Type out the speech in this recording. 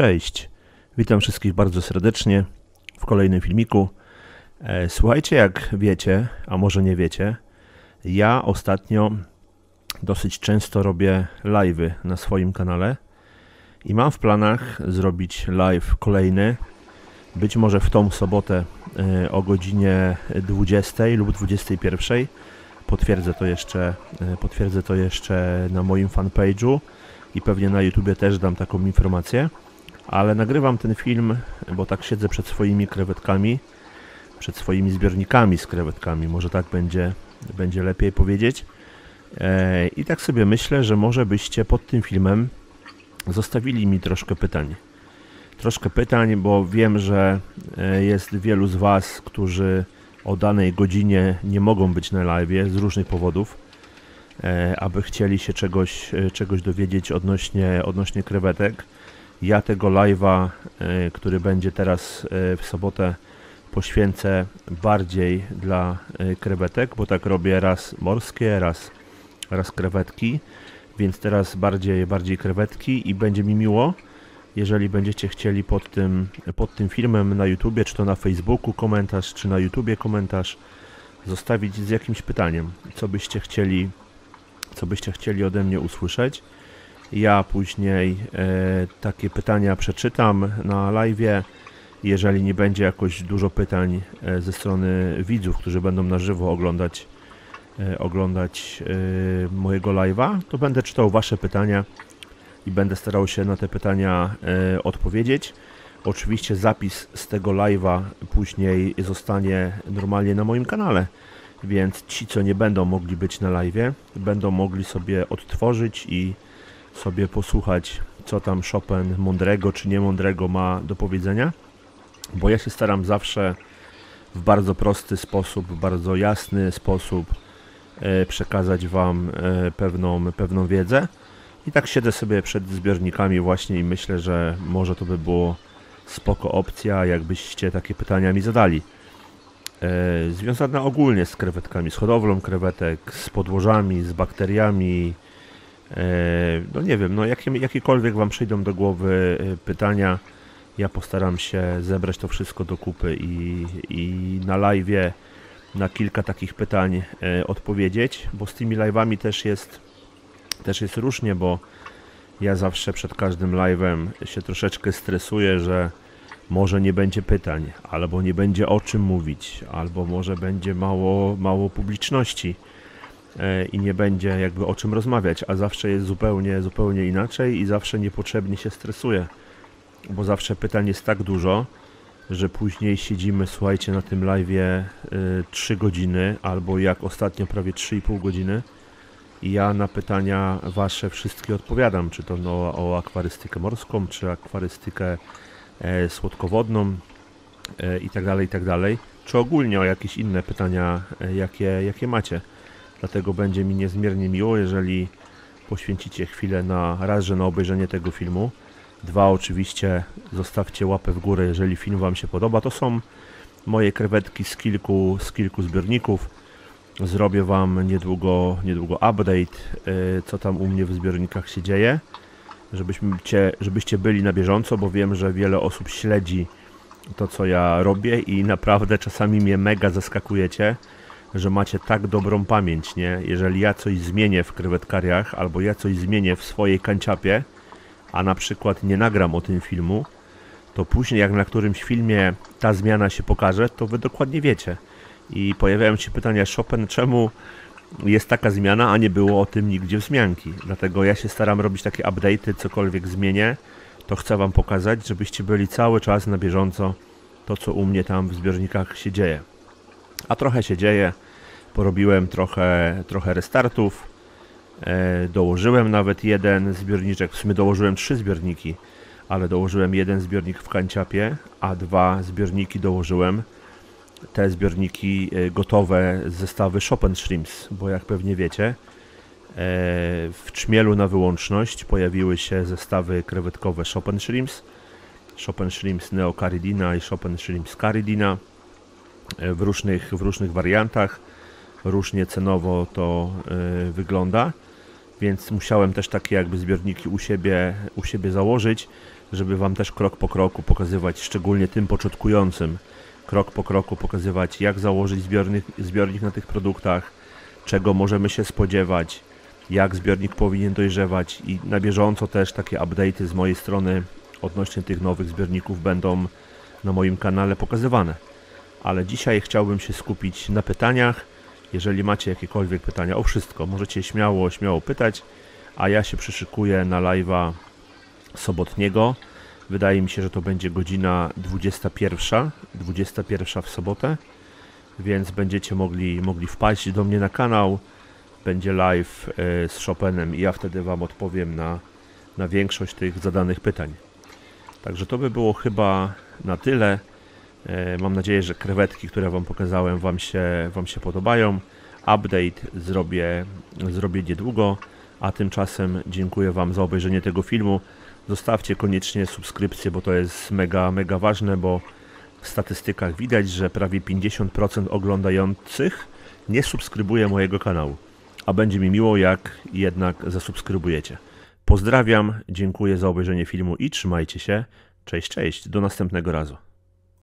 Cześć, witam wszystkich bardzo serdecznie w kolejnym filmiku. E, słuchajcie, jak wiecie, a może nie wiecie, ja ostatnio dosyć często robię live'y na swoim kanale i mam w planach zrobić live kolejny, być może w tą sobotę e, o godzinie 20 lub 21. Potwierdzę to jeszcze, e, potwierdzę to jeszcze na moim fanpage'u i pewnie na YouTubie też dam taką informację ale nagrywam ten film, bo tak siedzę przed swoimi krewetkami, przed swoimi zbiornikami z krewetkami, może tak będzie, będzie lepiej powiedzieć. E, I tak sobie myślę, że może byście pod tym filmem zostawili mi troszkę pytań. Troszkę pytań, bo wiem, że e, jest wielu z Was, którzy o danej godzinie nie mogą być na live z różnych powodów, e, aby chcieli się czegoś, czegoś dowiedzieć odnośnie, odnośnie krewetek. Ja tego live'a, e, który będzie teraz e, w sobotę, poświęcę bardziej dla e, krewetek, bo tak robię raz morskie, raz, raz krewetki, więc teraz bardziej, bardziej krewetki i będzie mi miło, jeżeli będziecie chcieli pod tym, pod tym filmem na YouTubie, czy to na Facebooku komentarz, czy na YouTubie komentarz, zostawić z jakimś pytaniem, co byście chcieli, co byście chcieli ode mnie usłyszeć. Ja później e, takie pytania przeczytam na live. Jeżeli nie będzie jakoś dużo pytań e, ze strony widzów, którzy będą na żywo oglądać, e, oglądać mojego live'a, to będę czytał Wasze pytania i będę starał się na te pytania odpowiedzieć. Oczywiście zapis z tego live'a później zostanie normalnie na moim kanale, więc ci, co nie będą mogli być na live, będą mogli sobie odtworzyć i sobie posłuchać, co tam Chopin mądrego czy niemądrego ma do powiedzenia, bo ja się staram zawsze w bardzo prosty sposób, w bardzo jasny sposób e, przekazać Wam e, pewną, pewną wiedzę. I tak siedzę sobie przed zbiornikami właśnie i myślę, że może to by było spoko opcja, jakbyście takie pytania mi zadali. E, związane ogólnie z krewetkami, z hodowlą krewetek, z podłożami, z bakteriami, no nie wiem, no jakie, jakiekolwiek Wam przyjdą do głowy e, pytania, ja postaram się zebrać to wszystko do kupy i, i na live na kilka takich pytań e, odpowiedzieć, bo z tymi live'ami też jest, też jest różnie, bo ja zawsze przed każdym live'em się troszeczkę stresuję, że może nie będzie pytań, albo nie będzie o czym mówić, albo może będzie mało, mało publiczności. E, i nie będzie jakby o czym rozmawiać, a zawsze jest zupełnie, zupełnie inaczej i zawsze niepotrzebnie się stresuje, bo zawsze pytań jest tak dużo, że później siedzimy, słuchajcie, na tym live y, 3 godziny, albo jak ostatnio prawie 3,5 godziny i ja na pytania wasze wszystkie odpowiadam, czy to no, o akwarystykę morską, czy akwarystykę e, słodkowodną e, i tak tak dalej, czy ogólnie o jakieś inne pytania, e, jakie, jakie macie. Dlatego będzie mi niezmiernie miło, jeżeli poświęcicie chwilę na raz, że na obejrzenie tego filmu. Dwa, oczywiście zostawcie łapę w górę, jeżeli film Wam się podoba. To są moje krewetki z kilku, z kilku zbiorników. Zrobię Wam niedługo, niedługo update, y, co tam u mnie w zbiornikach się dzieje, żebyście, żebyście byli na bieżąco, bo wiem, że wiele osób śledzi to, co ja robię i naprawdę czasami mnie mega zaskakujecie że macie tak dobrą pamięć, nie? Jeżeli ja coś zmienię w krewetkariach, albo ja coś zmienię w swojej kanciapie, a na przykład nie nagram o tym filmu, to później jak na którymś filmie ta zmiana się pokaże, to wy dokładnie wiecie. I pojawiają się pytania, Chopin, czemu jest taka zmiana, a nie było o tym nigdzie wzmianki. Dlatego ja się staram robić takie update'y, cokolwiek zmienię, to chcę wam pokazać, żebyście byli cały czas na bieżąco to, co u mnie tam w zbiornikach się dzieje. A trochę się dzieje. Porobiłem trochę, trochę restartów. E, dołożyłem nawet jeden zbiorniczek. W sumie dołożyłem trzy zbiorniki, ale dołożyłem jeden zbiornik w kanciapie, a dwa zbiorniki dołożyłem. Te zbiorniki e, gotowe z zestawy Chopin Shrimps, bo jak pewnie wiecie, e, w trzmielu na wyłączność pojawiły się zestawy krewetkowe Chopin Shrimps, Chopin Shrimps Neocaridina i Chopin Shrimps Caridina w różnych, w różnych wariantach. Różnie cenowo to y, wygląda. więc musiałem też takie jakby zbiorniki u siebie, u siebie założyć, żeby Wam też krok po kroku pokazywać, szczególnie tym początkującym, krok po kroku pokazywać, jak założyć zbiornik, zbiornik na tych produktach, czego możemy się spodziewać, jak zbiornik powinien dojrzewać i na bieżąco też takie update'y z mojej strony odnośnie tych nowych zbiorników będą na moim kanale pokazywane. Ale dzisiaj chciałbym się skupić na pytaniach. Jeżeli macie jakiekolwiek pytania o wszystko, możecie śmiało, śmiało pytać, a ja się przyszykuję na live'a sobotniego. Wydaje mi się, że to będzie godzina 21, 21 w sobotę, więc będziecie mogli, mogli wpaść do mnie na kanał. Będzie live e, z Chopinem i ja wtedy Wam odpowiem na, na większość tych zadanych pytań. Także to by było chyba na tyle. E, Mam nadzieję, że krewetki, które Wam pokazałem, Wam się, wam się podobają. Update zrobię, zrobię niedługo, a tymczasem dziękuję Wam za obejrzenie tego filmu. Zostawcie koniecznie subskrypcję, bo to jest mega, mega ważne, bo w statystykach widać, że prawie 50% oglądających nie subskrybuje mojego kanału. A będzie mi miło, jak jednak zasubskrybujecie. Pozdrawiam, dziękuję za obejrzenie filmu i trzymajcie się. Cześć, cześć, do następnego razu.